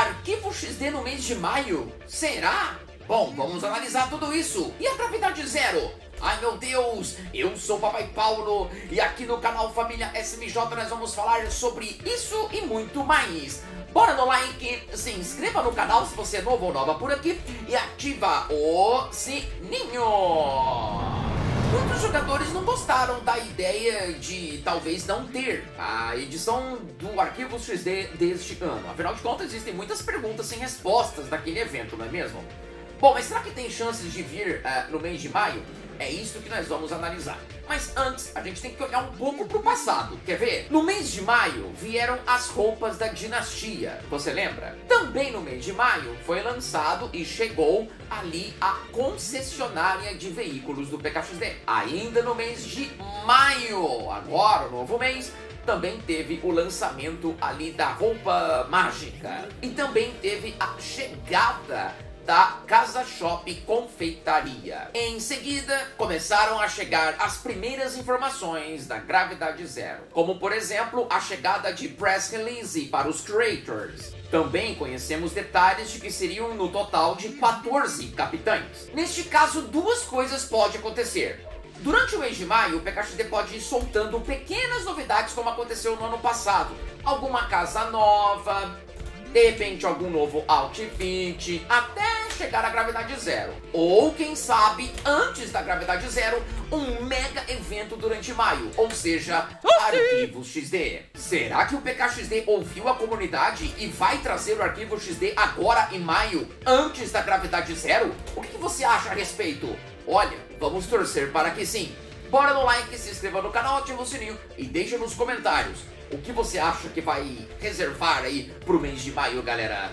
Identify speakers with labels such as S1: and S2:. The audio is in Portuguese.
S1: Arquivo XD no mês de maio? Será? Bom, vamos analisar tudo isso. E a gravidade zero? Ai meu Deus, eu sou o Papai Paulo e aqui no canal Família SMJ nós vamos falar sobre isso e muito mais. Bora no like, se inscreva no canal se você é novo ou nova por aqui e ativa o sininho. Muitos jogadores não gostaram da ideia de talvez não ter a edição do Arquivo XD deste ano. Afinal de contas, existem muitas perguntas sem respostas daquele evento, não é mesmo? Bom, mas será que tem chances de vir uh, no mês de maio? É isso que nós vamos analisar. Mas antes, a gente tem que olhar um pouco pro passado. Quer ver? No mês de maio vieram as roupas da dinastia. Você lembra? Também no mês de maio foi lançado e chegou ali a concessionária de veículos do PKXD. Ainda no mês de maio, agora, o novo mês, também teve o lançamento ali da roupa mágica. E também teve a chegada da Casa Shop Confeitaria. Em seguida, começaram a chegar as primeiras informações da Gravidade Zero, como por exemplo a chegada de press release para os creators. Também conhecemos detalhes de que seriam no total de 14 capitães. Neste caso, duas coisas podem acontecer. Durante o mês de maio, o PKXD pode ir soltando pequenas novidades como aconteceu no ano passado. Alguma casa nova, de repente algum novo outfit, até chegar à gravidade zero. Ou quem sabe, antes da gravidade zero, um mega evento durante maio, ou seja, arquivos XD. Será que o PKXD ouviu a comunidade e vai trazer o arquivo XD agora em maio, antes da gravidade zero? O que você acha a respeito? Olha, vamos torcer para que sim. Bora no like, se inscreva no canal, ativa o sininho e deixa nos comentários o que você acha que vai reservar aí pro mês de maio, galera?